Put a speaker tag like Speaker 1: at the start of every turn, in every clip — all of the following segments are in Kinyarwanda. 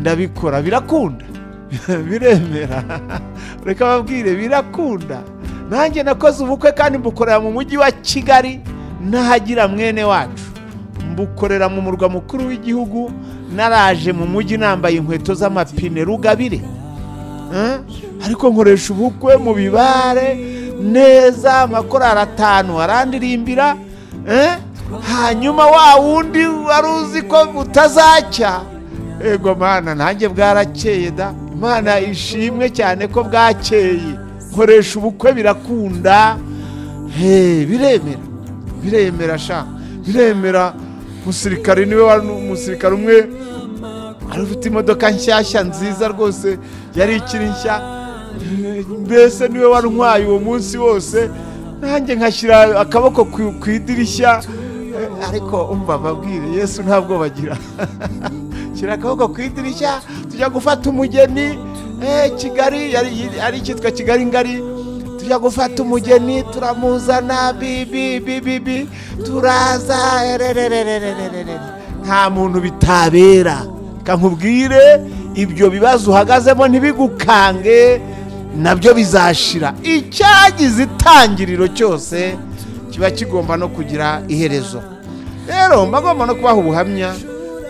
Speaker 1: ndabikora birakunda. Biremera. Reka babwire birakunda. Nanjye nakoze ubukwe kandi mbukorera mu mujyi wa kigali n'ahagira mwene wacu. Mbukorera mu murwa mukuru w'igihugu naraje mu mujyi nambaye inkweto z'amapine rugabire. Eh? ariko nkoresha ubukwe mu bibare neza amakorari atanu arandirimbira eh? hanyuma wa wundi wari uzi ko butazacya ego mana nanjye bwarakeye da. Imana ishimwe cyane ko bwakeye. Nkoresha ubukwe birakunda. Biremera biremera sha. Biremera umusirikare ni we wari umusirikare umwe wari ufite imodoka nshyashya nziza rwose yari ikiri nshya. Mbese ni we wantwaye uwo munsi wose. Nanjye nkashyira akaboko ku idirishya. Ariko umva babwire yesu ntabwo bagira shyira akaboko ku idirishya tujya gufata umugeni. Eh, kigali ari icyitwa kigali ngari. Tujya gufata umugeni turamuzana bibi bibi bi turaza nta muntu bitabera. Nkubwire ibyo bibazo uhagazemo ntibigukange na byo bizashira. Icyagize itangiriro cyose kiba kigomba no kugira iherezo. Rero mba ngomba no kubaha ubuhamya.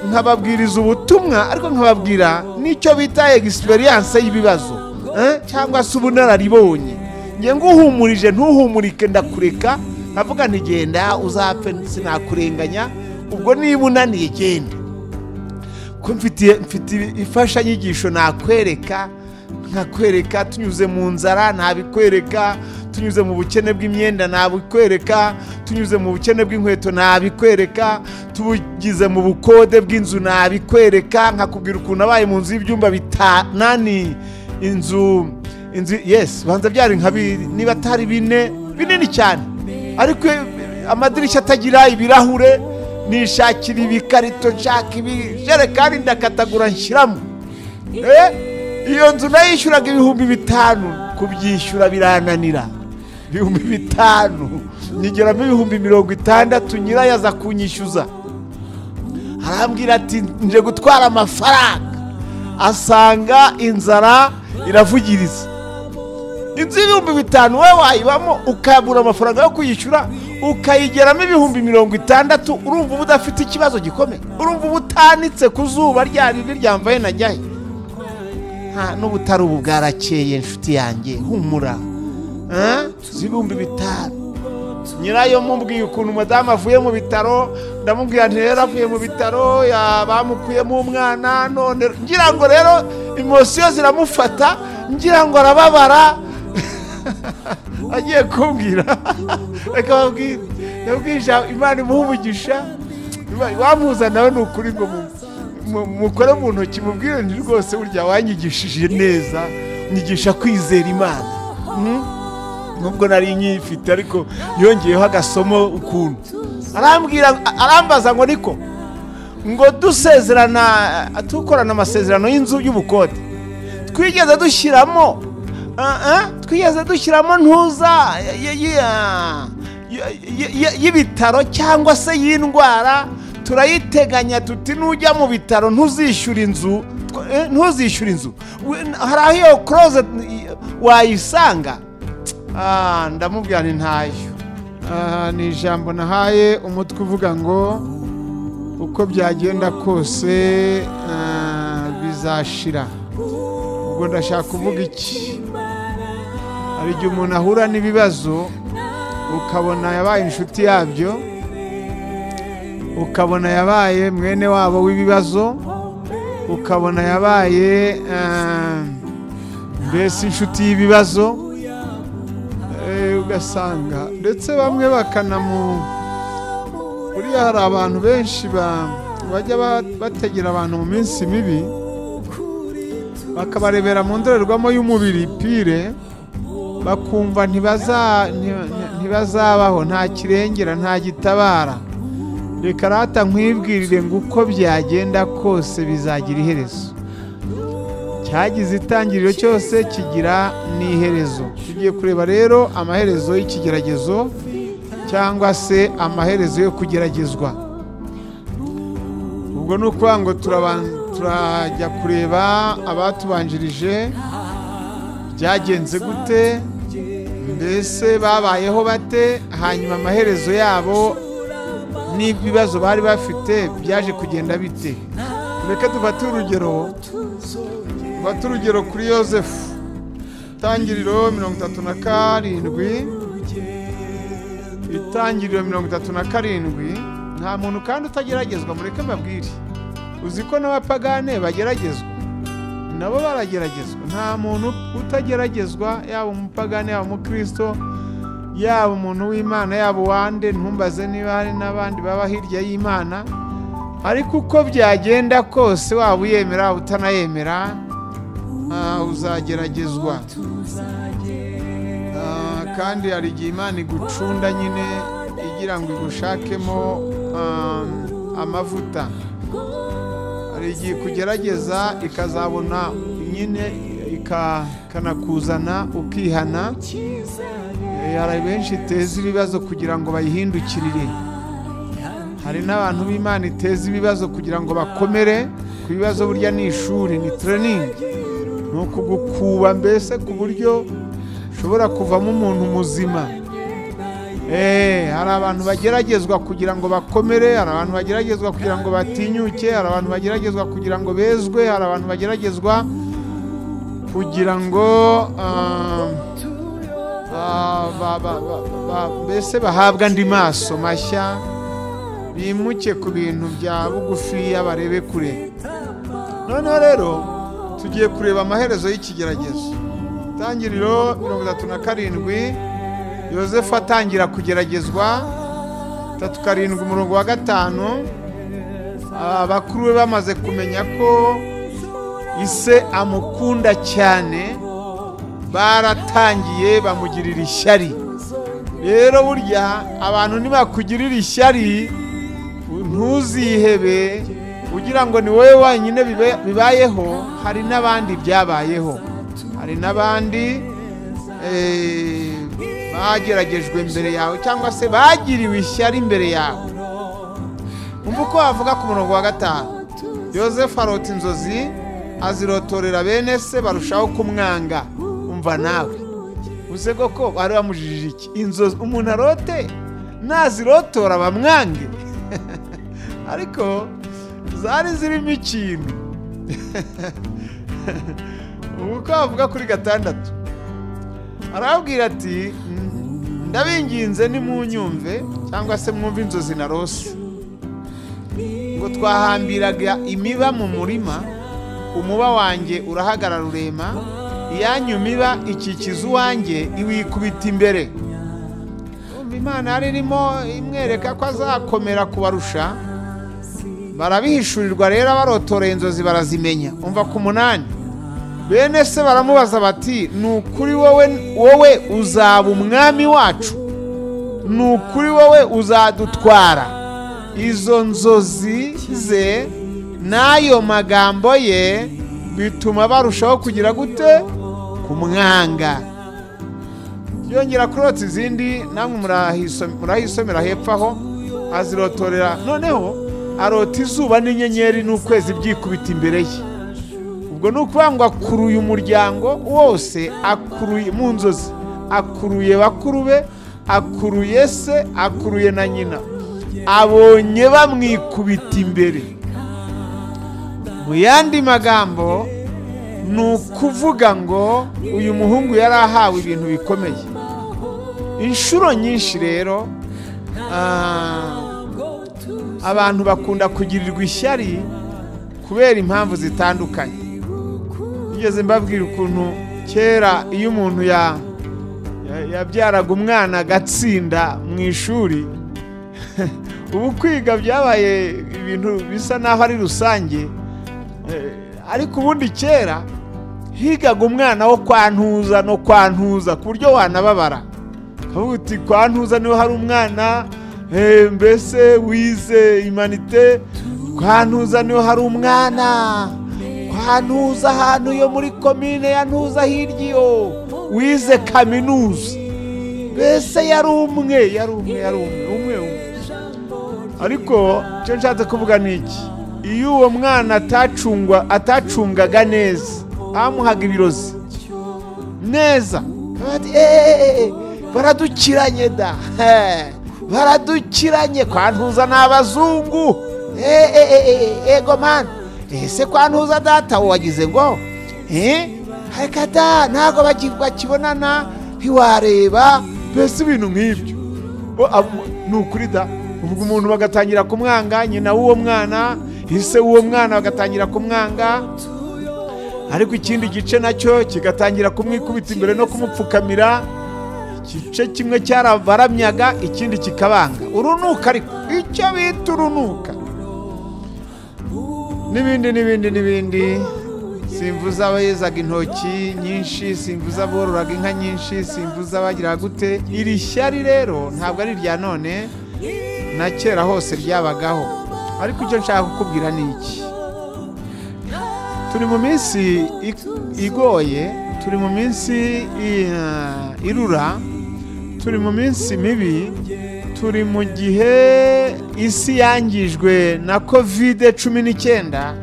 Speaker 1: Nkababwiriza ubutumwa ariko nkababwira n'icyo bita egisiperiyanse y'ibibazo eh, cyangwa se ubunararibonye. Nge nguhumurije ntuhumurike ndakureka. Nkavuga nti genda uzapfe sinakurenganya ubwo niba unaniye genda. Ko mfite imfashanyigisho nakwereka nkakwereka tunyuze mu nzara nabikwereka tunyuze mu bukene bw'imyenda nabikwereka tunyuze mu bukene bw'inkweto nabikwereka tubugize mu bukode bw'inzu nabikwereka nkakubwira ukuntu abaye mu nzu y'ibyumba bitanani. Inzu inzu yes banza byari nka niba atari bine binini cyane. Ariko amadirishya atagira ibirahure nishakira ibikarito nshaka ibijerekani ndakatagura nshyiramo Eh, iyo nzu nayishyuraga ibihumbi bitanu kubyishyura birananira ibihumbi bitanu. Nyigeramo ibihumbi mirongo itandatu nyirayo aza kunyishyuza. Arambwira ati nje gutwara amafaranga. Asanga inzara iravugiriza. Inzu y'ibihumbi bitanu wowe wayibamo ukabura amafaranga yo kuyishyura ukayigeramo ibihumbi mirongo itandatu urumva uba udafite ikibazo gikomeye. Urumva uba utanitse ku zuba rya rindi ryambaye najyahe nta n'ubutari ubu bwarakeye inshuti yanjye humura? Z'ibihumbi bitanu nyirayo mubwiye ukuntu umudamu avuye mu bitaro ndamubwira nti rero avuye mu bitaro bamukuyemo umwana none ngira ngo rero imosiyo ziramufata ngira ngo arababara. Agiye kumbwira. Reka babwire. Yabwije imana imuha umugisha wamuza nawe ni ukuri ngo mu- mu- mukore mu ntoki mubwire nti rwose burya wanyigishije neza nyigisha kwizera imana. Mm? Nubwo nari nyifite ariko yongeyeho agasomo ukuntu. Arambaza ngo niko ngo dusezerana dukorana amasezerano y'inzu y'ubukode. Twigeze dushyiramo ah, ah, twigeze dushyiramo ntuza y'ibitaro cyangwa se y'indwara turayiteganya tuti nujya mu bitaro ntuzishyura inzu eh, ntuzishyura inzu. Hari aho iyo closet wayisanga? Ndamubwira nti ntayo. Ah, ni ijambo nahaye umutwe uvuga ngo uko byagenda kose ah, bizashira. Ubwo ndashaka kuvuga iki? Hari igihe umuntu ahura n'ibibazo ukabona yabaye inshuti yabyo ukabona yabaye mwene wabo w'ibibazo ukabona yabaye ah, mbese inshuti y'ibibazo ugasanga. Ndetse bamwe bakanamu. Buriya hari abantu benshi ba- bajya ba- bategera abantu mu minsi mibi bakabarebera mu ndorerwamo y'umubiri pire bakumva ntibaza- nti- ntibazabaho nta kirengera nta gitabara. Reka rata nkwibwirire ngo uko byagenda kose bizagira iherezo. Cyagize itangiriro cyose kigira n'iherezo. Tugiye kureba rero amaherezo y'ikigeragezo cyangwa se amaherezo yo kugeragezwa. Ubwo ni ukuvuga ngo turajya kureba abatubanjirije byagenze gute mbese babayeho bate? Hanyuma amaherezo yabo n'ibibazo bari bafite byaje kugenda bite? Reka dufate urugero. Dufate urugero kuri yosefu. Itangiriro mirongo itatu na karindwi. Itangiriro mirongo itatu na karindwi. Nta muntu kandi utageragezwa mureke mbabwire. Uzi ko n'abapagane bageragezwa? Nabo barageragezwa. Nta muntu utageragezwa yaba umupagane yaba umukristo yaba umuntu w'imana yaba uwande ntumbaze niba hari n'abandi baba hirya y'imana. Ariko uko byagenda kose waba uyemera utanayemera uzageragezwa. Ah, kandi hari igihe imana igucunda nyine igira ngo igushakemo ah, amavuta. Hari igihe ikugerageza ikazabona nyine ika- ikanakuzana ukihana. Eh, hari benshi iteza ibibazo kugira ngo bayihindukirire. Hari n'abantu b'imana iteza ibibazo kugira ngo bakomere ku bibazo burya ni ishuri ni tereningi ni ukugukuba mbese ku buryo ushobora kuvamo umuntu muzima. Eh, hari abantu bageragezwa kugira ngo bakomere hari abantu bageragezwa kugira ngo batinyuke hari abantu bageragezwa kugira ngo bezwe hari abantu bageragezwa kugira ngo ba- mbese bahabwe andi maso mashya bimuke ku bintu bya bugufiya barebe kure. Noneho rero tugiye kureba amaherezo y'ikigeragezo. Itangiriro mirongo itatu na karindwi yosefu atangira kugeragezwa. Tatu karindwi umurongo wa gatanu. Abakuru be bamaze kumenya ko ise amukunda cyane baratangiye bamugirira ishyari. Rero burya abantu nibakugirira ishyari ntuzihebe ugira ngo ni wowe wenyine bibayeho hari n'abandi byabayeho. Hari n'abandi eh, bageragejwe imbere yawe cyangwa se bagiriwe ishyari imbere yawe. Umva uko wavuga ku murongo wa gatanu? Yosefu arota inzozi azirotorera bene se barushaho kumwanga. Umva nawe? Uze koko? Bari bamujijije iki? Inzozi umuntu arote? Nazirotora bamwange? Ariko zari zirimo ikintu. Ubu uko bavuga kuri gatandatu. Arababwira ati ndabinginze nimunyumve cyangwa se mwumve inzozi na rose ngo twahambiraga imiba mu murima umuba wanjye urahagarara urema iyanyu miba ikikiza uwanjye iwikubita imbere. Imana yari irimo imwereka ko azakomera kubarusha barabihishurirwa rero abarotoreye inzozi barazimenya. Umva ku munani. Bene se baramubaza bati ni ukuri wowe wowe uzaba umwami wacu? Ni ukuri wowe uzadutwara? Izo nzozi ze n'ayo magambo ye bituma barushaho kugira gute? Kumwanga yongera kurota izindi namwe murahiso- murahisomera hepfo aho azirotorera. Noneho arota izuba n'inyenyeri n'ukwezi byikubita imbere ye. Ubwo ni ukuvuga ngo akuruye umuryango wose akuruye mu nzozi. Akuruye bakuru be akuruye se akuruye na nyina. Abonye bamwikubita imbere. Mu yandi magambo ni ukuvuga ngo uyu muhungu yari ahawe ibintu bikomeye. Inshuro nyinshi rero ah, abantu bakunda kugirirwa ishyari kubera impamvu zitandukanye. Nigeze mbabwira ukuntu kera iyo umuntu ya- ya- yabyaraga umwana agatsinda mu ishuri ubu kwiga byabaye ibintu bisa n'aho ari rusange. Eh, ariko ubundi kera higaga umwana wo kwantuza no kwantuza ku buryo wanababara. Uti kwantuza ni ho hari umwana mbese wize imanite? Kwantuza ni ho hari umwana. Kwantuza ahantu yo muri komine ya ntuza hirya iyo. Wize kaminuza. Mbese yari umwe yari umwe yari umwe umwe umwe. Ariko icyo nshatse kuvuga ni iki? Iyo uwo mwana atacungwa atacungaga neza bamuhaga ibirozi. Neza. Bati eee baradukiranye da. He, baradukiranye kwantuza ni abazungu eee ego mani ese kwantuza data wagize ngo? Eh? Reka da ntabwo baki- bakibonana ntiwareba mbese ibintu nk'ibyo? Ni ukuri da ubwo umuntu bagatangira kumwanga nyina w'uwo mwana ise w'uwo mwana bagatangira kumwanga ariko ikindi gice na cyo kigatangira kumwikubita imbere no kumupfukamira. Igice kimwe cyarabaramyaga ikindi kikabanga. Urunuka ariko icyo bita urunuka? N'ibindi n'ibindi n'ibindi. Simvuza abayezaga intoki nyinshi simvuza abororaga inka nyinshi simvuza abagira gute. Iri shyari rero ntabwo ari irya none na kera hose ryabagaho. Ariko icyo nshaka kukubwira ni iki? Turi mu minsi igoye turi mu minsi irura. Turi mu minsi mibi turi mu gihe isi yangijwe na kovide cumi n'icyenda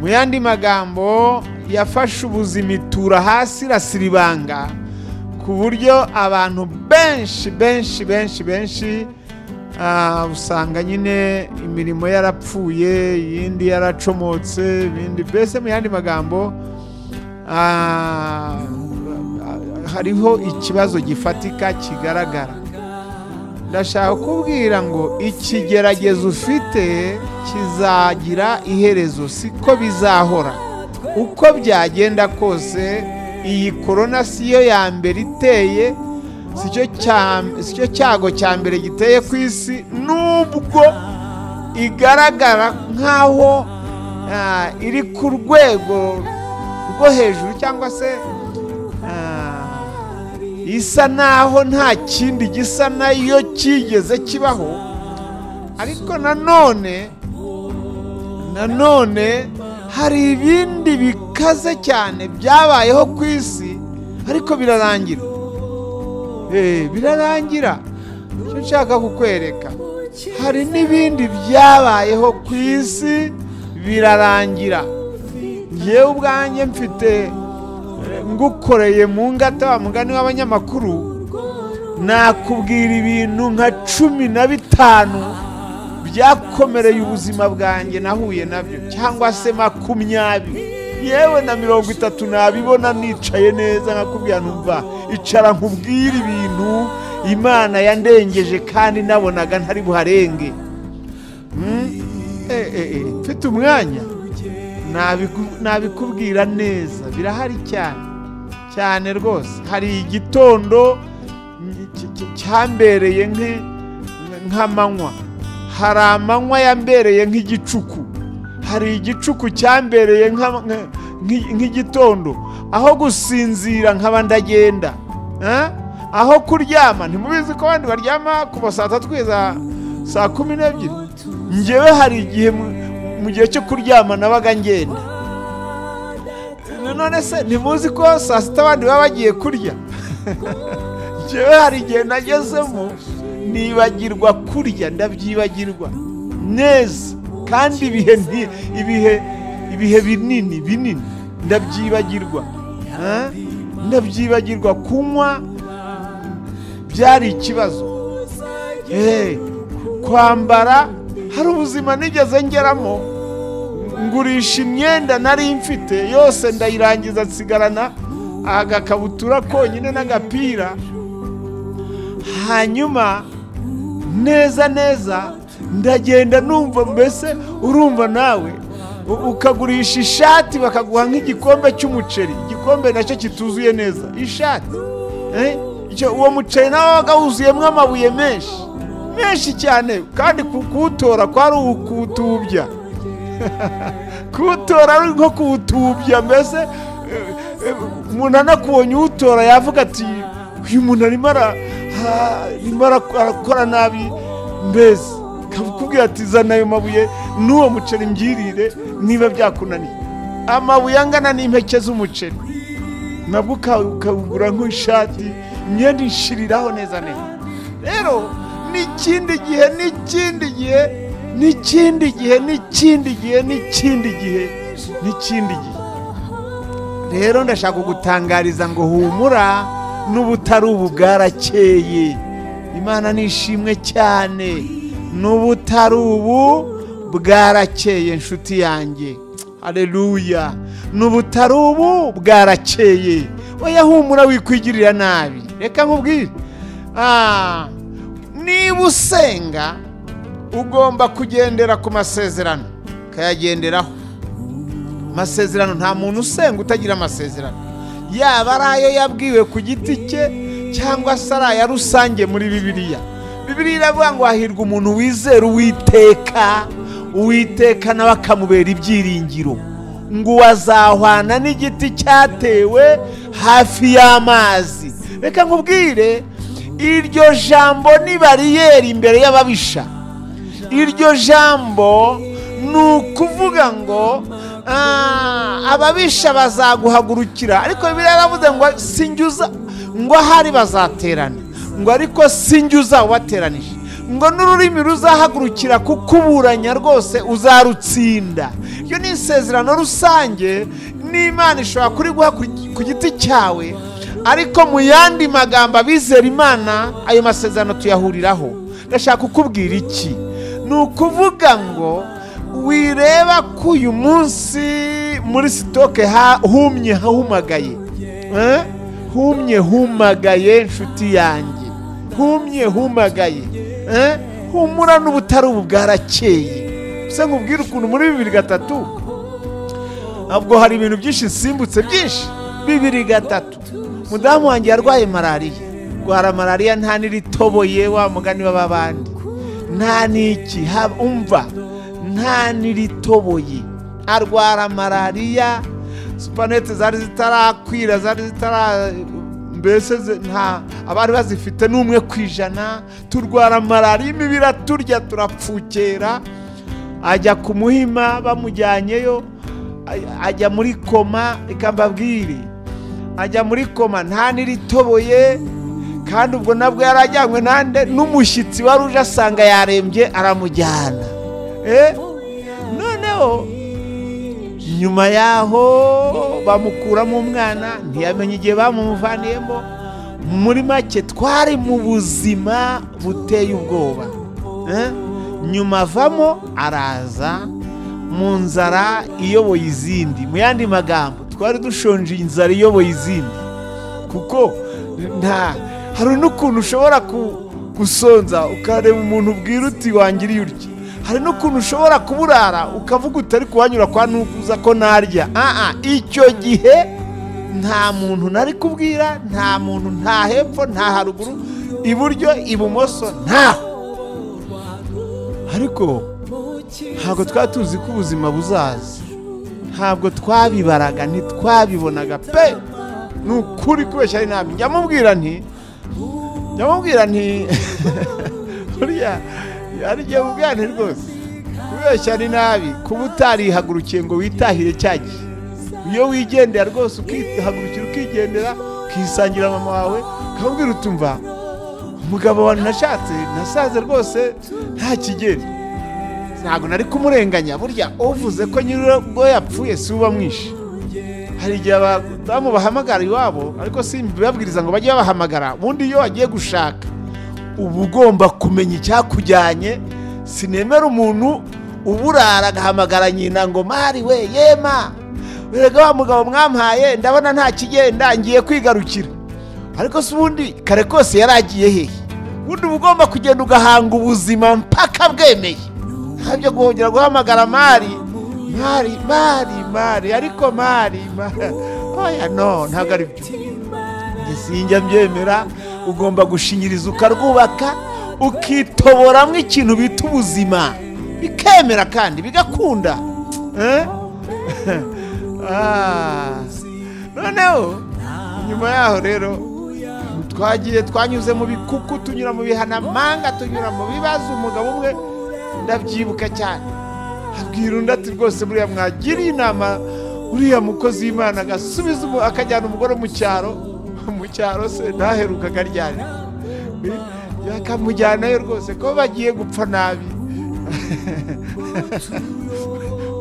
Speaker 1: mu yandi magambo yafashe ubuzima itura hasi irasiribanga ku buryo abantu benshi benshi benshi benshi ah, usanga nyine imirimo yarapfuye iyindi yaracomotse ibindi. Mbese mu yandi magambo ah, hariho ikibazo gifatika kigaragara. Ndashaka kubwira ngo ikigeragezo ufite kizagira iherezo siko bizahora. Uko byagenda kose iyi korona siyo ya mbere iteye sicyo cya- sicyo cyago cya mbere giteye ku isi nubwo igaragara nk'aho ah, iri ku rwego rwo hejuru cyangwa se isa naho nta kindi gisa na yo kigeze kibaho. Ariko nanone nanone hari ibindi bikaze cyane byabayeho ku isi ariko birarangira. Eh, birarangira. Icyo nshaka kukwereka. Hari n'ibindi byabayeho ku isi birarangira. Ngewe ubwanjye mfite ngukoreye mu ngata wa mugani w'abanyamakuru nakubwira ibintu nka cumi na bitanu byakomereye ubuzima bwanjye nahuye na byo cyangwa se makumyabiri. Yewe na mirongo itatu nabibona nicaye neza nkakubwira numva icara nkubwire ibintu imana yandengeje kandi nabonaga ntari buharenge. Mm? Eh, eh, eh, mfite umwanya. Nabikubwira neza. Birahari cyane. Cyane rwose. Hari igitondo cy- cy- cyambereye nk'amanywa hari amanywa yambereye nk'igicuku. Hari igicuku cyambereye nk'igitondo. Aho gusinzira nkaba ndagenda. Eh? aho kuryama. Ntimubizi ko abandi baryama kuva saa tatu kugeza saa kumi n'ebyiri? Ngewe hari igihe mu- gihe cyo kuryama nabaga ngenda. None se ntimuzi ko saa sita abandi baba bagiye kurya? Ngewe hari igihe nagezemo nibagirwa kurya ndabyibagirwa. Neza. Kandi ibihe ibihe ibihe binini binini. Ndabyibagirwa. Ndabyibagirwa kunywa byari ikibazo. Eh, kwambara hari ubuzima nigeze ngeramo. Ngurisha imyenda nari mfite yose ndayirangiza nsigarana agakabutura konyine n'agapira. Hanyuma neza neza ndagenda numva mbese urumva nawe. Ukagurisha ishati bakaguha nk'igikombe cy'umuceri. Igikombe na cyo kituzuye neza. Ishati Eh, uwo muceri nawe wuzuyemo amabuye menshi. Menshi cyane kandi ku- kuwutora kwari ukuwutubya. Kuwutora ari nko kuwutubya mbese eh, eh, umuntu anakubonye uwutora yavuga ati uyu muntu arimo arakora nabi. Mbese kakubwira ati zana ayo mabuye n'uwo muceri mbwirire niba byakunaniye. Amabuye angana n'impeke z'umuceri. Nabwo uka- ukawugura nk'ishati imyenda ishiriraho neza neza. Rero n'ikindi gihe n'ikindi gihe n'ikindi gihe n'ikindi gihe n'ikindi gihe n'ikindi gihe. Rero ndashaka kugutangariza ngo humura n'ubutari ubu bwarakeye imana nishimwe cyane n'ubutari ubu bwarakeye inshuti yanjye. Hareruya n'ubutari ubu bwarakeye. Oya humura wikwigirira nabi. Reka nkubwire. Ah, niba usenga ugomba kugendera ku masezerano. ukayagenderaho amasezerano nta muntu usenga utagira amasezerano. Yaba ari ayo yabwiwe ku giti cye cyangwa se ari aya rusange muri bibiliya. Bibiliya iravuga ngo hahirwa umuntu wizera uwiteka. Uwiteka nawe akamubera ibyiringiro. Ngo uwazahwana n'igiti cyatewe hafi y'amazi. Reka nkubwire iryo jambo ni bariyeri imbere y'ababisha. Iryo jambo ni ukuvuga ngo ah, ababisha bazaguhagurukira. Ariko bibiliya yaravuze ngo sinjyuza ngo ahari bazaterana. Ngo ariko sinjyuza ubateranije ngo n'ururimi ruzahagurukira kukuburanya rwose uzarutsinda. Iyo ni isezerano rusange n'imana ishobora kuriguha ku- ku giti cyawe ariko mu yandi magambo abizera imana ayo masezerano tuyahuriraho. Ndashaka kukubwira iki? Ni ukuvuga ngo wireba ko uyu munsi muri sitoke ha- humye humagaye Eh? humye humagaye inshuti yanjye. Humye humagaye. Eh? humura n'ubutari ubu bwarakeye se nkubwire ukuntu muri bibiri gatatu. Ntabwo hari ibintu byinshi nsimbutse byinshi. Bibiri gatatu. Mudamu wanjye yarwaye malariya. Rwara malariya nta n'iritoboye wa mugani w'ababandi nta n'iki umva nta n'iritoboye. Arwara malariya supanete zari zitarakwira zari zitara mbese nta abari bazifite n'umwe ku ijana. Turwara malariya imibiri iraturya turapfukera. Ajya ku muhima bamujyanyeyo aj- ajya muri koma reka mbabwire ajya muri koma nta n'iritoboye kandi ubwo nabwo yari ajyanywe nande? N'umushyitsi wari uje asanga yarembye aramujyana. Eh? noneho nyuma yaho bamukuramo umwana ntiyamenya igihe bamumuvaniyemo muri make twari mu buzima buteye ubwoba. Eh? nyuma avamo araza mu nzara iyoboye izindi. Mu yandi magambo twari dushonje inzara iyoboye izindi. Kuko nta hari n'ukuntu ushobora gusonza ukareba umuntu ubwira uti wangiriye urya hari n'ukuntu ushobora kuburara ukavuga utari kuhanyura kwa nukuza ko narya. Aa icyo gihe nta muntu nari kubwira nta muntu nta hepfo nta haruguru iburyo ibumoso ntaho ariko ntabwo twari tuzi ko ubuzima buzaza. Ntabwo twabibaraga ntitwabibonaga. Pe! Ni ukuri kubeshya ari nabi. Njya nti njya mubwira nti buriya hari igihe mubwira nti rwose kubeshya ari nabi kuba utarihagurukiye ngo witahire cya gihe. Iyo wigendera rwose ukihagurukira ukigendera ukisangira mama wawe ukabwira utumva umugabo wawe nashatse nasaze rwose nta kigeri ntabwo nari kumurenganya. Burya uvuze ko nyir'urugo yapfuye si uba mwishe hari igihe abadamu bahamagara iwabo ariko si bibabwiriza ngo bajye babahamagara. Ubundi iyo wagiye gushaka uba ugomba kumenya icyakujyanye. Sinemera umuntu uburara agahamagara nyina ngo mari we yema! Werega wa mugabo mwampaye ndabona nta kigenda ngiye kwigarukira. Ariko si ubundi kare kose yari agiye hehe. Ubundi uba ugomba kugenda ugahanga ubuzima mpaka bwemeye. Ntabyo guhongera guhamagara mari. Mari mari mari ariko mari oya no ntabwo ari byo sinjya mbyemera. Ugomba gushinyiriza ukarwubaka ukitoboramo ikintu bita ubuzima. Bikemera kandi bigakunda. Eh? Ah. noneho nyuma yaho rero twagiye twanyuze mu bikuku tunyura mu bihanamanga tunyura mu bibazo umugabo umwe ndabyibuka cyane. Abwira undi ati rwose buriya mwagiriye inama uriya mukozi w'imana agasubiza akajyana umugore mu cyaro mu cyaro se ntaherukaga ryari akamujyanayo rwose ko bagiye gupfa nabi.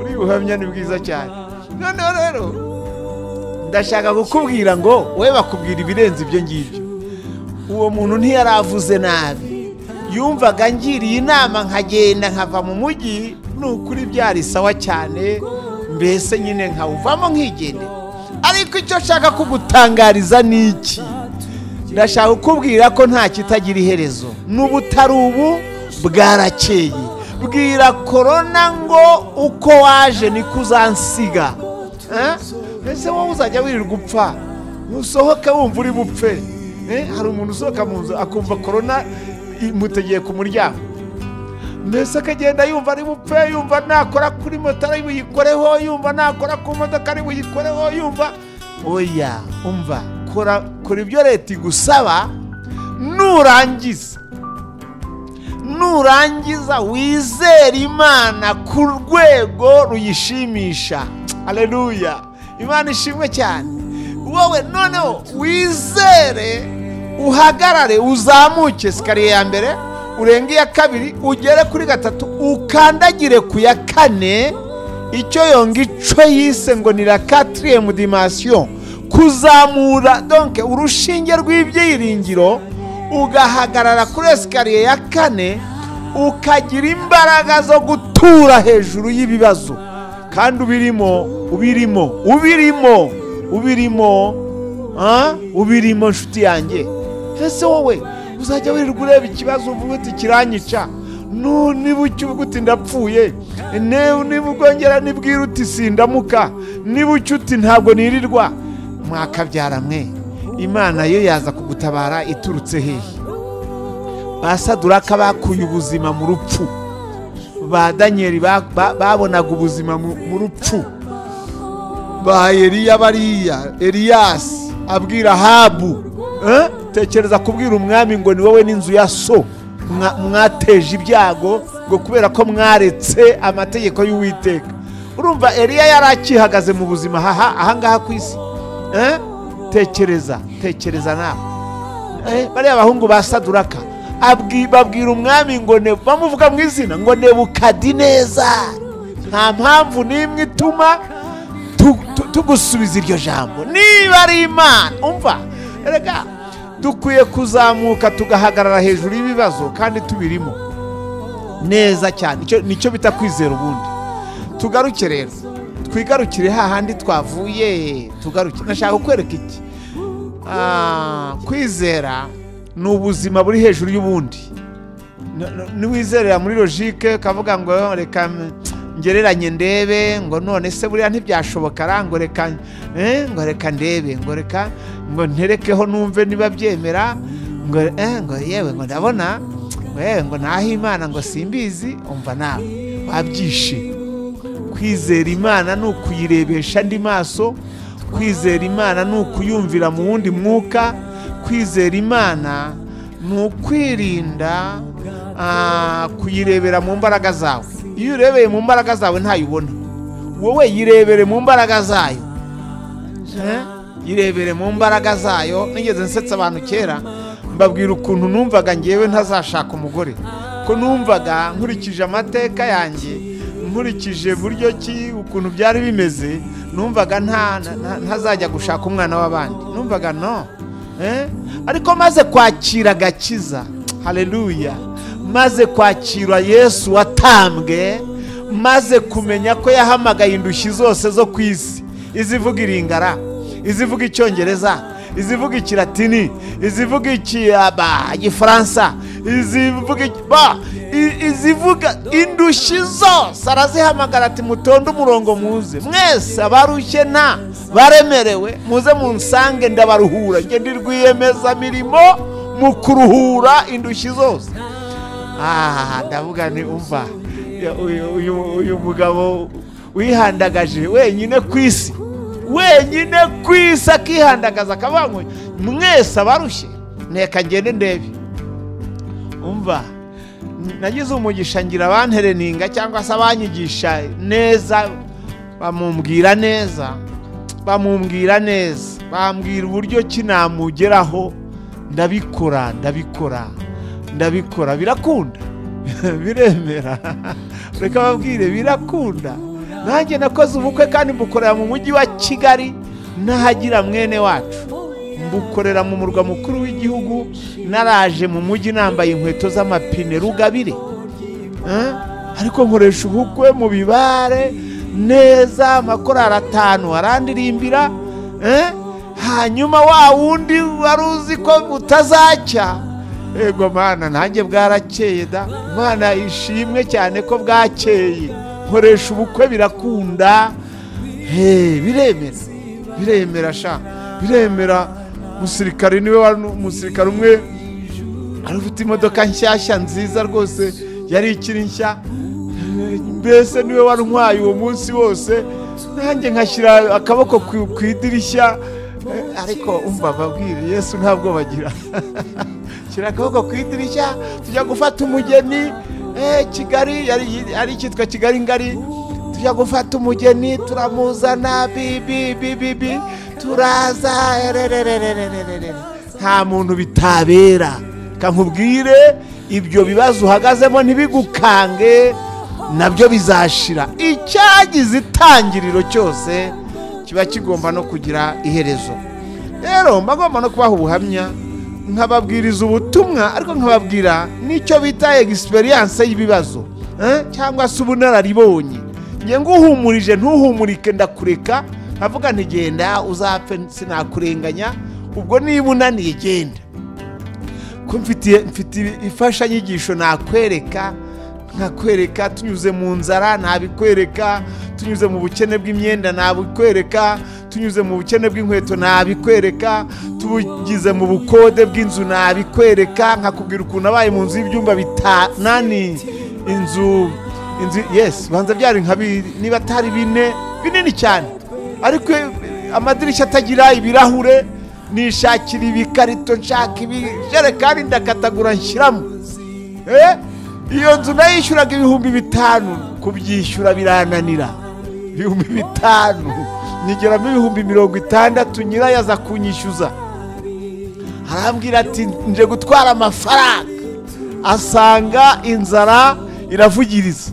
Speaker 1: Uri buhamya ni bwiza cyane. Noneho rero ndashaka kukubwira ngo we bakubwira ibirenze ibyo ngibyo. Uwo muntu ntiyaravuze nabi. Yumvaga ngiriye inama nkagenda nkava mu mujyi ni ukuri byari sawa cyane mbese nyine nkawuvamo nkigendera ariko icyo nshaka kugutangariza ni iki? Ndashaka kukubwira ko nta kitagira iherezo. N'ubutari ubu bwarakeye. Bwira korona ngo uko waje niko uzansiga. Eh? ese wowe uzajya wirirwa upfa? Ntusohoke wumva uri bupfe. Eh, hari umuntu usohoka mu nzu akumva korona imutegeye ku muryango. Mbese akagenda yumva ari bupfe yumva nakora kuri moto ari buyikoreho yumva nakora ku modoka ari buyikoreho yumva oya umva kora kora ibyo leta igusaba nurangiza. Nurangiza wizere imana ku rwego ruyishimisha. Aleluya imana ishimwe cyane. Wowe noneho wizere uhagarare uzamuke sikariye ya mbere urenge iya kabiri ugere kuri gatatu ukandagire ku ya kane icyo yonga ico yise ngo ni la quatrième dimension kuzamura donke urushinge rw'ibyiringiro ugahagarara kuri esikariye ya kane ukagira imbaraga zo gutura hejuru y'ibibazo kandi ubirimo ubirimo ubirimo ubirimo ah? ubirimo nshuti yanjye ese wowe uzajya wirirwa ureba ikibazo uvuga uti kiranyica. Niba ucyuvuga uti ndapfuye. Niba ubwongera nibwira uti sindamuka. Niba ucya uti ntabwo nirirwa. Mwakabyara mwe. Imana yo yaza kugutabara iturutse hehe ba saduraka bakuye ubuzima mu rupfu. Ba daniyeli ba- ba- babonaga ubuzima mu rupfu. Ba eliya bariya eliyasi abwira habu? Tekereza kubwira umwami ngo ni wowe n'inzu ya so. Mwa- mwateje ibyago ngo kubera ko mwaretse amategeko y'uwiteka. Urumva eliya yari akihagaze mu buzima ahangaha ku isi. Tekereza tekereza nawe. Bariya bahungu ba saduraka abwi- babwira umwami ngo bamuvuga mu izina ngo nebukadineza. Nta mpamvu n'imwe ituma tu- tu- tugusubiza iryo jambo. Niba ari imana umva? Erega dukwiye kuzamuka tugahagarara hejuru y'ibibazo kandi tubirimo. Neza cyane. Icyo- ni cyo bita kwizera ubundi. Tugaruke rero. Twigarukire hahandi twavuye. Tugaruke nashaka kukwereka iki? Ah, kwizera ni ubuzima buri hejuru y'ubundi. Niwizerera muri logike ukavuga ngo reka ngereranye ndebe ngo none se buriya ntibyashoboka ra ngo reka eh, ngo reka ndebe ngo reka ngo nterekeho numve niba byemera ngo eh, ngo yewe ngo ndabona yewe ngo naho imana ngo simbizi umva nawe wabyishe. Kwizera imana ni ukuyirebesha andi maso kwizera imana ni ukuyumvira mu wundi mwuka kwizera imana ni ukwirinda ah, kuyirebera mu mbaraga zawe. Iyo urebeye mu mbaraga zawe ntayibona. Wowe yirebere mu mbaraga zayo. Yirebere mu mbaraga zayo. Nigeze nsetsa abantu kera mbabwira ukuntu numvaga ngewe ntazashaka umugore. Ko numvaga nkurikije amateka yanjye nkurikije buryo ki ukuntu byari bimeze numvaga nta nta- ntazajya gushaka umwana w'abandi. Numvaga no. Ariko maze kwakira agakiza. Haleluya maze kwakira yesu watambwe maze kumenya ko yahamagaye indushyi zose zo ku isi. Izivuga iringara izivuga icyongereza izivuga ikilatini izivuga igifaransa izivuga izivuga indushyi zose. Arazihamagara ati mutonde umurongo muze. Mwese abarushye nta baremerewe. Muze munsange ndabaruhura. Njye ndi rwiyemezamirimo mu kuruhura indushyi zose. Ah ndavuga ni umva. Uyu- mugabo wihandagaje wenyine ku isi. Wenyine ku isi akihandagaza akavuga mwese abarushye nteka ngende ndebe. Umva nagize umugisha ngira abantereninga cyangwa se abanyigisha neza bamumbwira neza bamumbwira neza bambwira uburyo ki namugeraho ndabikora ndabikora. Ndabikora birakunda. Biremera. Reka babwire birakunda. Nanjye nakoze ubukwe kandi mbukorera mu mujyi wa kigali n'ahagira mwene wacu. Mbukorera mu murwa mukuru w'igihugu naraje mu mujyi nambaye inkweto z'amapine rugabire. Eh? ariko nkoresha ubukwe mu bibare neza amakorari atanu arandirimbira eh? hanyuma wa wundi wari uzi ko butazacya ego mana nanjye bwarakeye da. Imana ishimwe cyane ko bwakeye. Nkoresha ubukwe birakunda. Biremera. Biremera sha. Biremera. Umusirikare ni we wari umusirikare umwe. Ari ufite imodoka nshyashya nziza rwose yari ikiri nshya. Mbese ni we wari untwaye uwo munsi wose. Nanjye nkashyira akaboko ku idirishya. Ariko umva babwire yesu ntabwo bagira. shyira akaboko ku idirishya tujya gufata umugeni. Eh, kigali ari icyitwa kigali ngari. Tujya gufata umugeni turamuzana bibi bibi bi turaza nta muntu bitabera. Kankubwire ibyo bibazo uhagazemo ntibigukange na byo bizashira. Icyagize itangiriro cyose kiba kigomba no kugira iherezo. Rero mba ngomba no kubaha ubuhamya nkababwiriza ubutumwa ariko nkababwira n'icyo bita egisperiyanse y'ibibazo eh, cyangwa se ubunararibonye. Nge nguhumurije ntuhumurike ndakureka. Nkavuga nti genda uzapfe sinakurenganya. Ubwo niba unaniye genda. Ko mfite imfashanyigisho nakwereka. Nkakwereka tunyuze mu nzara nabikwereka. Tunyuze mu bukene bw'imyenda nabikwereka tunyuze mu bukene bw'inkweto nabikwereka tubugize mu bukode bw'inzu nabikwereka nkakubwira ukuntu abaye mu nzu y'ibyumba bitanani. Inzu inzu yesi banza byari nka niba atari bine binini cyane. Ariko amadirishya atagira ibirahure nishakira ibikarito nshaka ibijerekani ndakatagura nshyiramo Eh, iyo nzu nayishyuraga ibihumbi bitanu kubyishyura birananira ibihumbi bitanu. Nyigeramo ibihumbi mirongo itandatu nyirayo aza kunyishyuza. Arambwira ati nje gutwara amafaranga. Asanga inzara iravugiriza.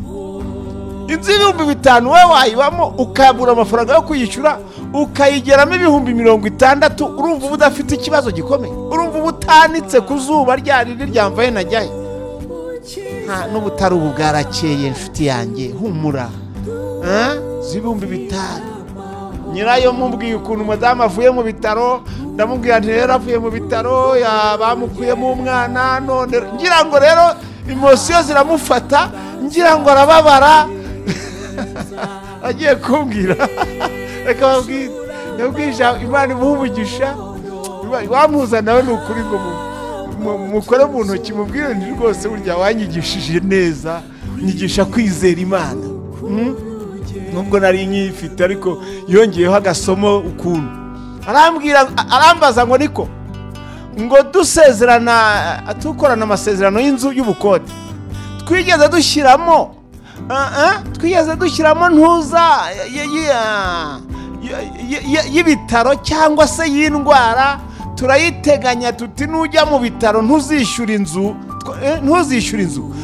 Speaker 1: Inzu y'ibihumbi bitanu wowe wayibamo ukabura amafaranga yo kuyishyura ukayigeramo ibihumbi mirongo itandatu urumva uba udafite ikibazo gikomeye. Urumva uba utanitse ku zuba rya rindi ryamvaye najyahe nta n'ubutari ubu bwarakeye inshuti yanjye. Humura. Ah, z'ibihumbi bitanu nyirayo mubwiye ukuntu madamu avuye mu bitaro ndamubwira nti rero avuye mu bitaro bamukuyemo umwana none ngira ngo rero imosiyo ziramufata ngira ngo arababara. Agiye kumbwira. Reka yabwisha imana umugisha wamuza nawe ni ukuri ngo mu- mu- mukore mu ntoki mubwire rwose burya wanyigishije neza nyigisha kwizera imana. Mm? Nubwo nari nkiyifite ariko yongeyeho agasomo ukuntu. Arambaza ngo niko ngo dusezerana tukorana amasezerano y'inzu y'ubukode. Twigeze dushyiramo ah, ah, twigeze dushyiramo ntuza y'ibitaro cyangwa se y'indwara. Turayiteganya tuti nujya mu bitaro ntuzishyura inzu. Eh, ntuzishyura inzu.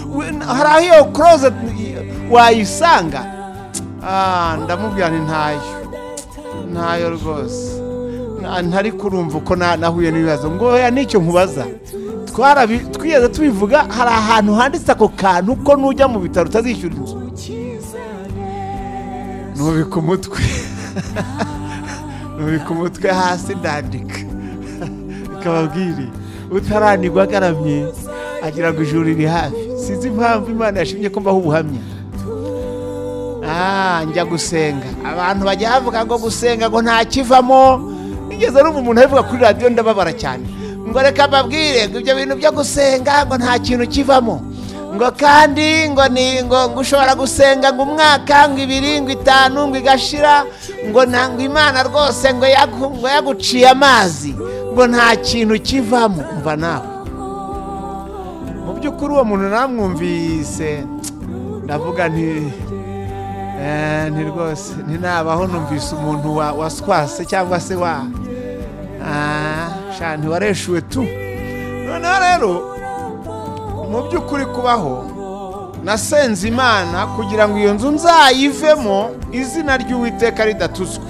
Speaker 1: Hari aho iyo closet wayisanga? Ndamubwira nti ntayo. Ntayo rwose. Na- ntari kurumva uko na- nahuye n'ibibazo. Ngo oya ni cyo nkubaza. Twigeze tubivuga hari ahantu handitse ako kantu ko nujya mu bitaro utazishyura inzu. Nubika umutwe nubika umutwe hasi ndandika. Ikababwire. Utaranigwa agaramye agira ngo ijuru riri hafi. Sinzi impamvu imana yashimye ko mbaho ubuhamya. Ah, njya gusenga. Abantu bajya bavuga ngo gusenga ngo nta kivamo. Nigeze numva umuntu abivuga kuri radiyo ndababara cyane. Ngo reka mbabwire ngo ibyo bintu byo gusenga ngo nta kintu kivamo. Ngo kandi ngo ni ngo ushobora gusenga ngo umwaka ngo ibiri ngo itanu ngo igashira ngo nta ngo imana rwose ngo yagu- ngo yaguciye amazi ngo nta kintu kivamo. Umva nawe. Mu by'ukuri uwo muntu namwumvise ndavuga nti Eh, nti rwose ntinabaho numvise umuntu wa- waswase cyangwa se wa Ah, ntiwareshuwe tu noneho rero mu by'ukuri kubaho nasenze imana kugira ngo iyo nzu nzayivemo izina ry'uwiteka ridatuzwe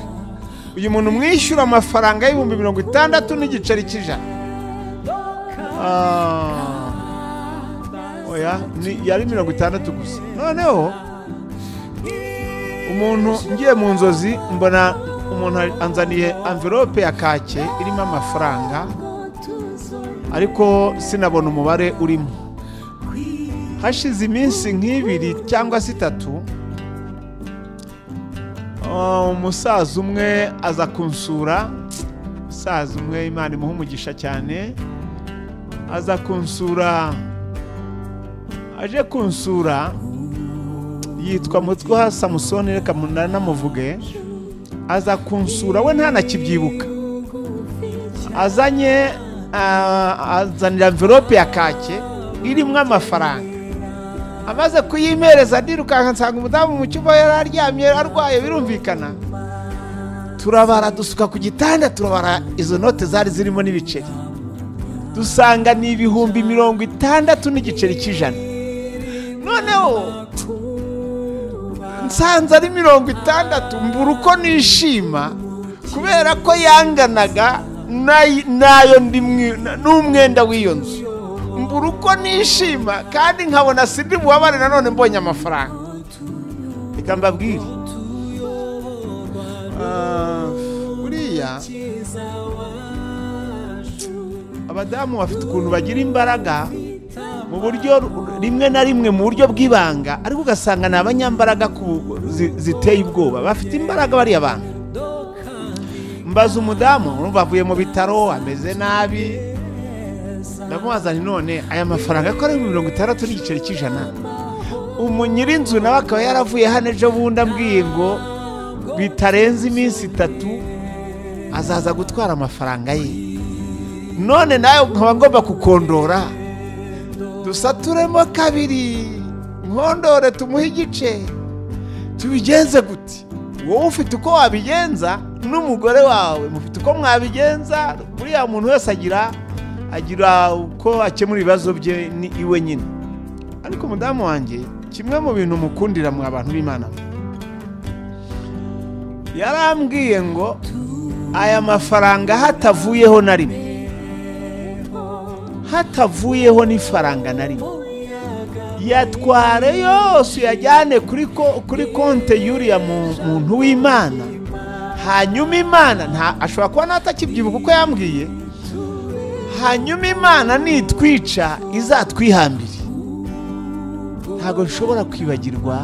Speaker 1: uyu muntu mwishyura amafaranga y'ibihumbi mirongo itandatu n'igiceri cy'ijana Ah, oya ni- yari mirongo itandatu gusa. Noneho umuntu ngiye mu nzozi mbona umuntu anzaniye amverope ya kake irimo amafaranga ariko sinabona umubare urimo. Hashize iminsi nk'ibiri cyangwa se itatu ah, umusaza umwe aza kunsura umusaza umwe imana imuha umugisha cyane aza kunsura aje kunsura yitwa mutwa samusoni reka namuvuge. Aza kunsura we ntanakibyibuka azanye ah, azanira amverope ya kake irimo amafaranga. Amaze kuyimereza ndirukanka nsanga umudamu mu cyumba yari aryamye arwaye birumvikana. Turabara dusuka ku gitanda turabara izo note zari zirimo n'ibiceri. Dusanga ni ibihumbi mirongo itandatu n'igiceri cy'ijana noneho nsanze ari mirongo itandatu mbura uko nishima kubera ko yanganaga n'ay- n'ayo n'umwenda w'iyo nzu. Mbura uko nishima kandi nkabona sindi bubabare nanone mbonye amafaranga. Reka mbabwire. Ah, buriya abadamu bafite ukuntu bagira imbaraga mu buryo rimwe na rimwe mu buryo bw'ibanga ariko ugasanga ni abanyambaraga ziteye ubwoba. Bafite imbaraga bariya bantu. Mbaza umudamu urumva avuye mu bitaro ameze nabi. Ndamubaza nti none aya mafaranga ko ari mirongo itandatu n'igiceri cy'ijana. Umu nyir'inzu nawe akaba yaravuye hano ejo bundi ambwiye ngo bitarenze iminsi itatu azaza gutwara amafaranga ye. None nawe nkaba ngomba kukondora. Dusaturemo kabiri. Nkondore tumuhe igice. Tubigenze gute? Wowe ufite uko wabigenza n'umugore wawe. Mufite uko mwabigenza buriya muntu wese agira agira uko akemura ibibazo bye ni iwe nyine. Ariko umudamu wanjye kimwe mu bintu mukundira mwa bantu b'imana. Yarambwiye ngo aya mafaranga hatavuyeho na rimwe. Hatavuyeho n'ifaranga na rimwe. Yatware yose uyajyane kuri ko- kuri konte y'uriya mu- muntu w'imana. Hanyuma imana ashobora kuba natakibyibuka uko yambwiye hanyuma imana nitwica izatwihambire. Ntabwo nshobora kwibagirwa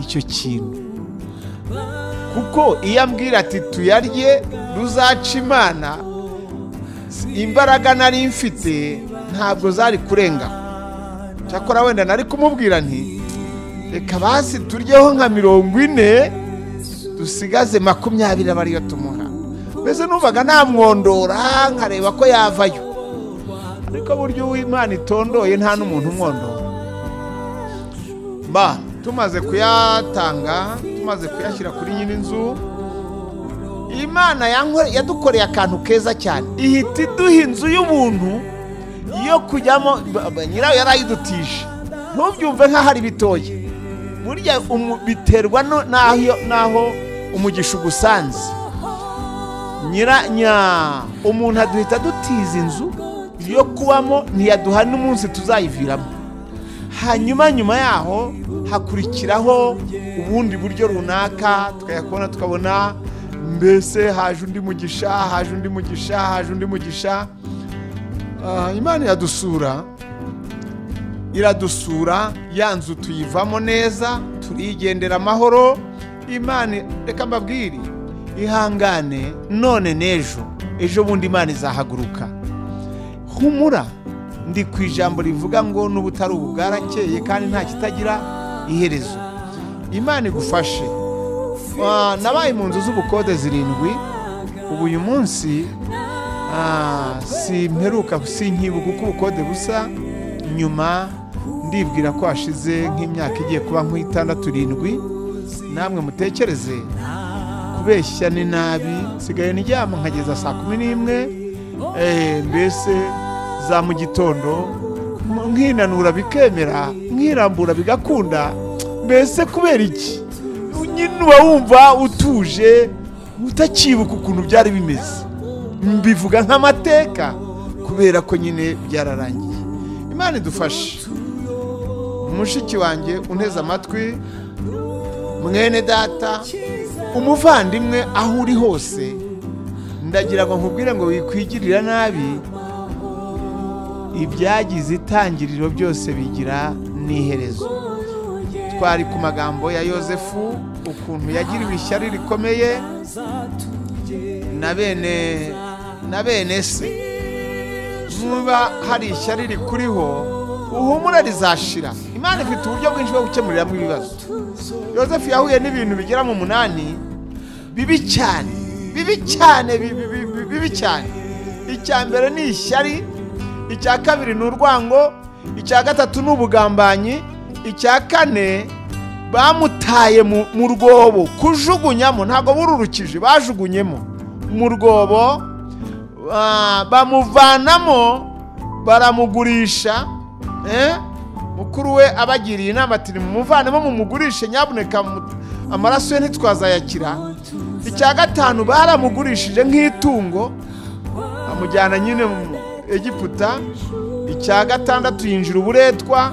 Speaker 1: icyo kintu. Kuko iyo ambwira ati tuyarye ruzaca imana imbaraga nari mfite ntabwo zari kurengaho cyakora wenda nari kumubwira nti reka basi turyeho nka mirongo ine dusigaze makumyabiri aba ariyo tumuha. Mbese numvaga namwondora nkareba ko yavayo. Ariko buryo uw'imana itondoye nta n'umuntu umwondora. Mba tumaze kuyatanga tumaze kuyashyira kuri nyiri inzu imana yadukoreye akantu keza cyane. ihita iduha inzu y'ubuntu yo kujyamo nyirayo yarayidutije ntubyumve nk'aho ari bitoya burya biterwa n'aho umugisha ugusanze. Umuntu aduhita dutiza inzu yo kubamo ntiyaduha n'umunsi tuzayiviramo. Hanyuma nyuma yaho hakurikiraho ubundi buryo runaka tukayakubona tukabona mbese haje undi mugisha haje undi mugisha haje undi mugisha. Ah, imana iradusura iradusura ya nzu tuyivamo neza turigendera amahoro. Imana reka mbabwire ihangane none n'ejo ejo bundi imana izahaguruka. Humura ndi ku ijambo rivuga ngo n'ubutari ubu bwarakeye kandi nta kitagira iherezo. Imana igufashe. Nabaye mu nzu z'ubukode zirindwi ubu uyu munsi ah, simperuka sinkibuka uko ubukode busa nyuma ndibwira ko hashize nk'imyaka igiye kuba nk'itandatu irindwi namwe mutekereze kubeshya ni nabi nsigaye ndyama nkageza saa kumi n'imwe eh, mbese za mu gitondo nkinanura bikemera nkirambura bigakunda mbese kubera iki? Nyine uba wumva utuje utakibuka ukuntu byari bimeze. Mbivuga nk'amateka kubera ko nyine byararangiye. Imana idufashe. Mushiki wanjye unteze amatwi mwene data umuvandimwe aho uri hose. Ndagira ngo nkubwire ngo wikwigirira nabi ibyagize itangiriro byose bigira n'iherezo. Twari ku magambo ya yosefu ukuntu yagiriwe ishyari rikomeye na bene na bene se. Niba hari ishyari rikuriho uhumura rizashira. Imana ifite uburyo bwinshi bwo gukemuriramo ibibazo. Yosefu yahuye n'ibintu bigera mu munani bibi cyane bibi cyane bibi- cyane. Icya mbere ni ishyari icya kabiri ni urwango icya gatatu ni ubugambanyi icya kane bamutaye mu rwobo. Kujugunyamo ntabwo bururukije bajugunyemo. Mu rwobo bamuvanamo baramugurisha eh? mukuru we abagiriye inama ati mumuvanemo mumugurishe nyabuneka amaraso ye ntitwazayakira. Icya gatanu baramugurishije nk'itungo amujyana nyine mu egiputa. Icya gatandatu yinjira uburetwa.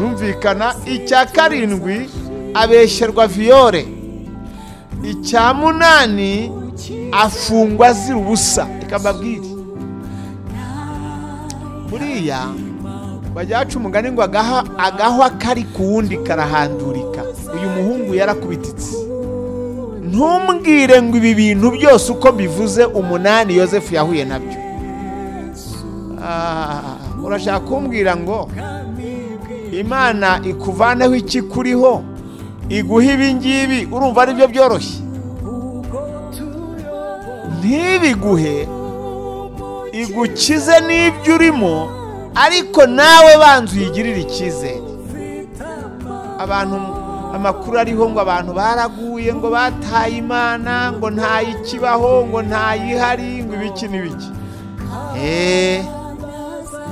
Speaker 1: Yumvikana icya karindwi abeshyerwa viyore icya munani afungwa azira ubusa. Reka mbabwire. Buriya bajya baca umugani ngo agahwa kari ku wundi karahandurika. Uyu muhungu yarakubititse. Ntumbwire ngo ibi bintu byose uko bivuze umunani yosefu yahuye na byo. Ah, urashaka kumbwira ngo? Imana ikuvaneho ikikuriho iguha ibi ngibi urumva ari byo byoroshye. Ntibiguhe. Igukize n'ibyo urimo ariko nawe banza uyigirire icyizere abantu amakuru ariho ngo abantu baraguye ngo bataye imana ngo ntayikibaho ngo ntayihari ngo ibiki n'ibiki. Eee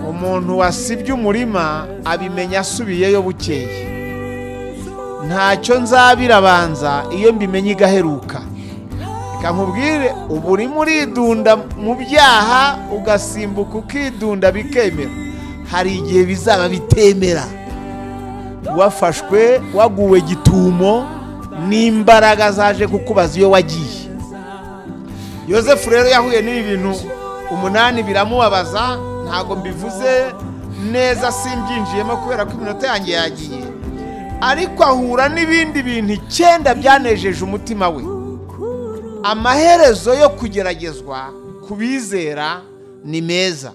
Speaker 1: umuntu wasibye umurima abimenya asubiyeyo bukeye. Ntacyo nzabirabanza iyo mbimenye igaheruka. Reka nkubwire ubu urimo uridunda mu byaha ugasimbuka ukidunda bikemera. Hari igihe bizaba bitemera. Wafashwe waguwe gitumo n'imbaraga zaje kukubaza iyo wagiye. Yosefu rero yahuye n'ibi bintu umunani biramubabaza ntabwo mbivuze neza simbyinjiyemo kubera ko iminota yanjye yagiye. Ariko ahura n'ibindi bintu icyenda byanejeje umutima we. Amaherezo yo kugeragezwa ku bizera ni meza.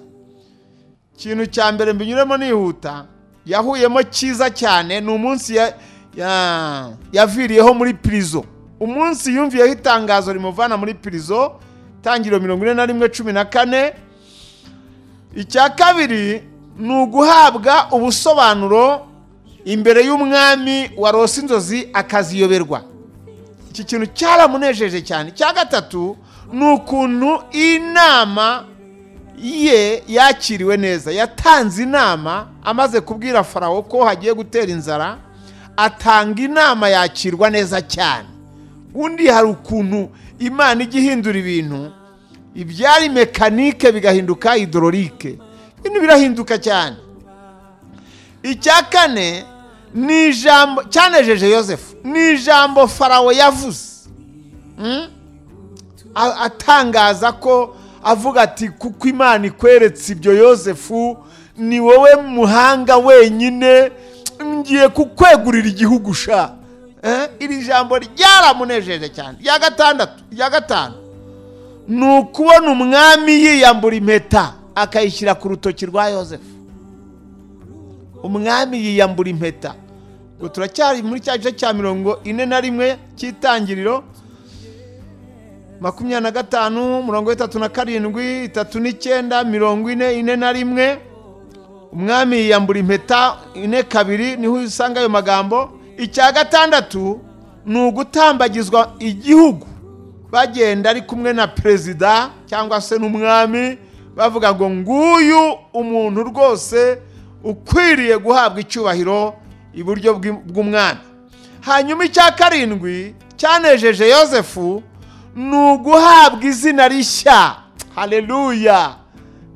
Speaker 1: Ikintu cya mbere mbinyuremo nihuta yahuyemo cyiza cyane ni umunsi ya- ya- yaviriyeho muri pirizo. Umunsi yumviyeho itangazo rimuvana muri pirizo tangiriro mirongo ine na rimwe cumi na kane icya kabiri ni uguhabwa ubusobanuro imbere y'umwami warose inzozi akaziyoberwa. Iki kintu cyaramunejeje cyane. Icya gatatu ni ukuntu inama ye yakiriwe neza. Yatanze inama amaze kubwira farawo ko hagiye gutera inzara atanga inama yakirwa neza cyane. Undi hari ukuntu imana ijya ihindura ibintu ibyari mekanike bigahinduka hidororike ibintu birahinduka cyane. Icya kane ni ijambo cyanejeje yosefu ni ijambo farawo yavuze. Mm? A- atangaza ko avuga ati kuko imana ikweretse ibyo yosefu ni wowe muhanga wenyine ngiye kukwegurira igihugu sha. Eh? iri jambo ryaramunejeje cyane. Rya gatandatu rya gatanu. Ni ukubona umwami yiyambura impeta akayishyira ku rutoki rwa yosefu umwami yiyambura impeta. Ngo turacyari muri cya gice cya mirongo ine na rimwe cy'itangiriro makumyabiri na gatanu mirongo itatu na karindwi itatu n'icyenda mirongo ine ine na rimwe. Umwami yiyambura impeta ine kabiri ni ho usanga ayo magambo. Icya gatandatu ni ugutambagizwa igihugu. Bagenda ari kumwe na perezida cyangwa se n'umwami bavuga ngo nguyu umuntu rwose ukwiriye guhabwa icyubahiro iburyo bw'umwami hanyuma icya karindwi cyanejeje yosefu ni uguhabwa izina rishya. Haleluya!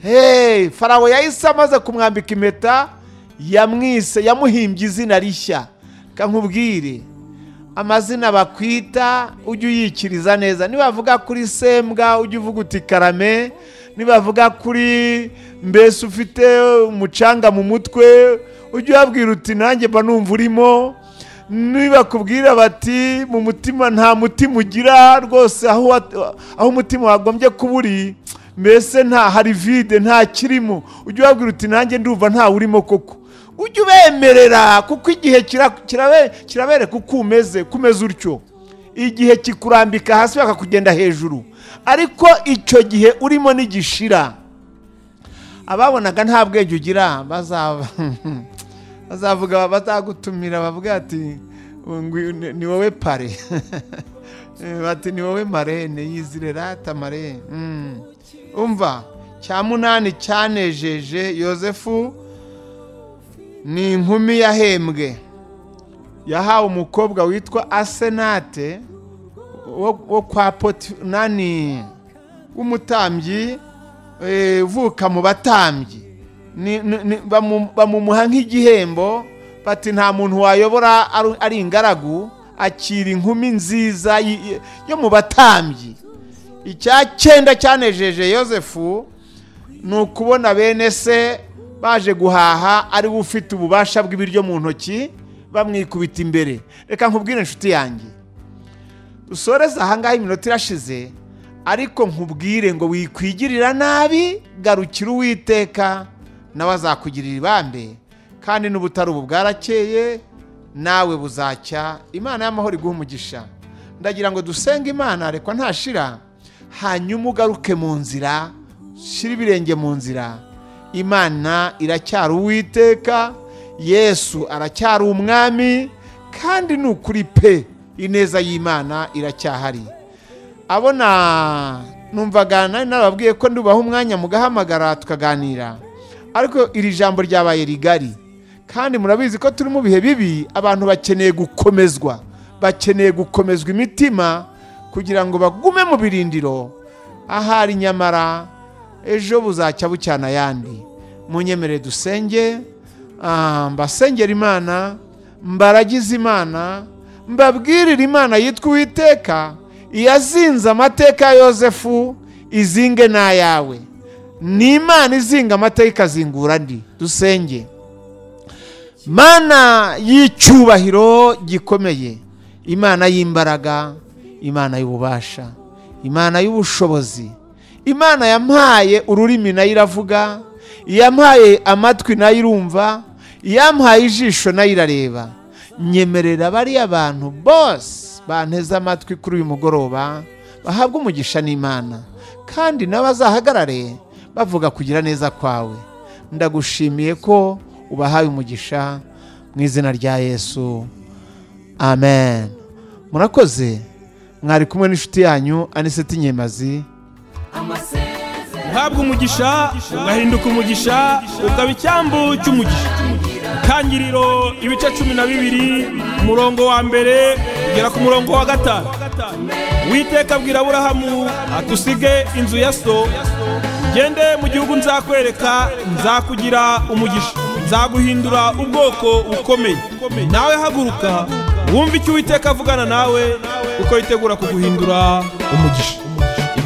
Speaker 1: Hey farawo yahise amaze kumwambika impeta yamwise yamuhimbye izina rishya. Kankubwire amazina bakwita ujye uyikiriza neza. Nibavuga kuri sembwa ujye uvuga uti karame. Nibavuga kuri mbese ufite umucanga mu mutwe ujye ubabwira uti nanjye mba numva urimo. Nibakubwira bati mu mutima nta mutima ugira rwose aho umutima wagombye kuba uri mbese nta hari vide nta kirimo. Ujye ubabwira uti nanjye ndumva ntawe urimo koko. Ujye ubemerera kuko igihe kira- kirabe- kirabereka uko umeze ko umeze utyo. Igihe kikurambika hasi bakakugenda hejuru. Ariko icyo gihe urimo nigishira. Ababonaga nta bwenge ugira bazavuga bazagutumira bavuga ati "Ngwi- ni- wowe pare. Bati ni wowe marene yizire rata marene. Mm. umva cya munani cyanejeje yosefu ni inkumi yahembwe. Yahawe umukobwa witwa asenate wo kwa poti nani? W'umutambyi eh, uvuka mu batambyi. Bamumuha nk'igihembo bati nta muntu wayobora ari- ingaragu akira inkumi nziza yo mu batambyi. Icya cyenda cyanejeje yosefu ni ukubona bene se baje guhaha ari we ufite ububasha bw'ibiryo mu ntoki bamwikubita imbere. Reka nkubwire inshuti yanjye. Dusoreze ahangaha iminota irashize ariko nkubwire ngo wikwigirira nabi garukira uwiteka nawe azakugirira ibambe. Kandi n'ubutari ubu bwarakeye nawe buzacya imana y'amahoro iguha umugisha. Ndagira ngo dusenge imana rekwa ntashira hanyuma ugaruke mu nzira shyira ibirenge mu nzira. Imana iracyari uwiteka yesu aracyari umwami kandi ni ukuri pe ineza y'imana iracyahari. Abona numvaga nari narababwiye ko ndubaha umwanya mugahamagara tukaganira ariko iri jambo ryabaye rigari. Kandi murabizi ko turi mu bihe bibi abantu bakeneye gukomezwa bakeneye gukomezwa imitima kugira ngo bagume mu birindiro ahari nyamara ejo buzacya bucyana ayandi. Munyemerere dusenge ah, mbasengera imana mbaragize imana mbabwirire imana yitwa uwiteka iyazinze amateka ya yosefu izinge n'ayawe. Ni imana izinga amateka ikazingura andi dusenge. Mana y'icyubahiro gikomeye. Imana y'imbaraga imana y'ububasha imana y'ubushobozi. Imana yampaye ururimi na yo iravuga yampaye amatwi na yo irumva yampaye ijisho na yo irareba. Nyemerera bariya bantu bose banteze amatwi kuri uyu mugoroba bahabwe umugisha n'imana. Kandi n'abazahagarare bavuga kugira neza kwawe. Ndagushimiye ko ubahaye umugisha mu izina rya yesu. Amen. Murakoze. Mwari kumwe n'inshuti yanyu aniseti nyemazi.
Speaker 2: Uhabwa umugisha ugahinduka umugisha ukaba icyambu cy'umugisha. Tangiriro ibice cumi na bibiri umurongo wa mbere kugera ku murongo wa gatanu. Witeka abwira aburahamu atusige inzu ya so. Ugende mu gihugu nzakwereka nzakugira umugisha. Nzaguhindura ubwoko bukomeye. Nawe haguruka wumve icyo uwiteka avugana nawe kuko yitegura kuguhindura umugisha.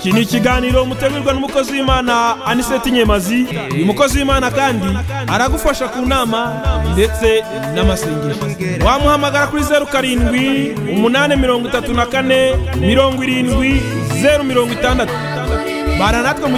Speaker 2: Iki ni ikiganiro mutegurwa n'umukozi w'imana aniseti nyemazi uyu mukozi w'imana kandi aragufasha ku nama ndetse n'amasengesho. Wamuhamagara kuri zeru karindwi umunani mirongo itatu na kane mirongo irindwi zeru mirongo itandatu. Baranatwe mu